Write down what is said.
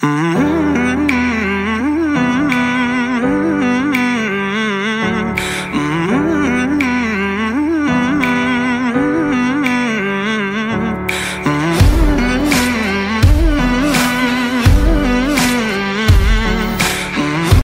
Mm-hmm.